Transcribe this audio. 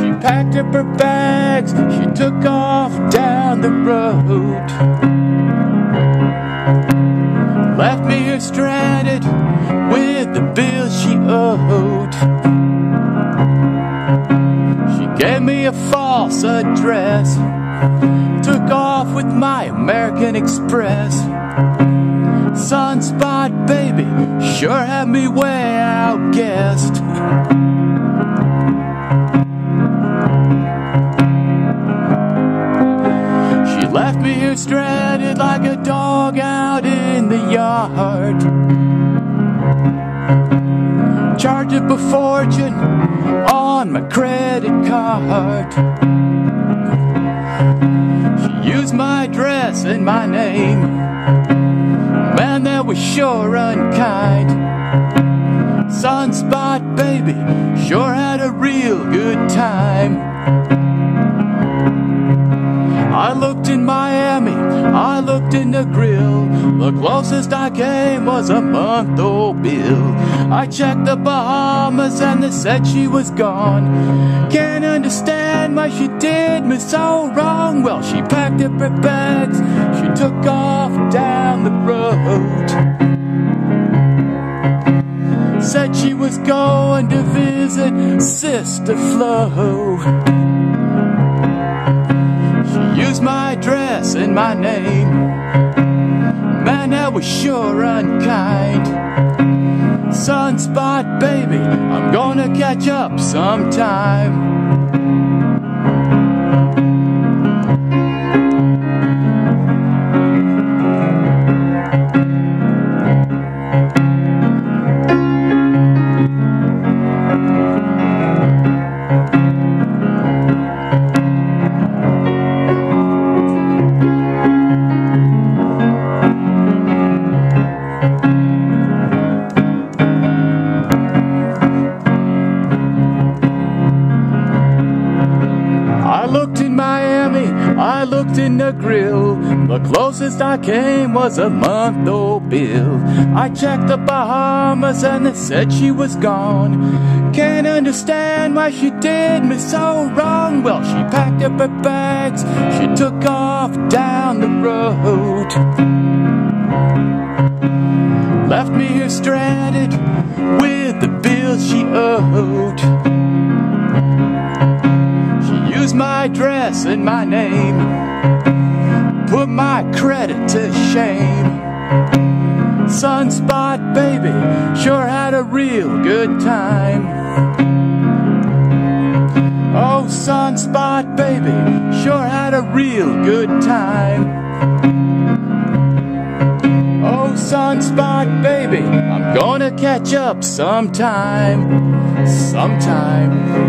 She packed up her bags, she took off down the road. Left me here stranded with the bills she owed. She gave me a false address, took with my American Express. Sunspot baby sure had me way outguessed. She left me here stranded like a dog out in the yard. Charged up a fortune on my credit card. She used my address and my name. Man, that was sure unkind. Sunspot baby sure had a real good time. I looked in Miami, I looked in Negril. The closest I came was a month old bill. I checked the Bahamas and they said she was gone. Can't understand why she did me so wrong. Well, she packed up her bags, she took off down the road. Said she was going to visit Sister Flo. And my name. Man, that was sure unkind. Sunspot baby, I'm gonna catch up sometime. Looked in Miami, I looked in Negril. The closest I came was a month old bill. I checked the Bahamas and they said she was gone. Can't understand why she did me so wrong. Well, she packed up her bags, she took off down the road. Left me here stranded with the bills she owed. My address and my name, put my credit to shame. Sunspot baby sure had a real good time. Oh, Sunspot baby sure had a real good time. Oh, Sunspot baby, I'm gonna catch up sometime, sometime.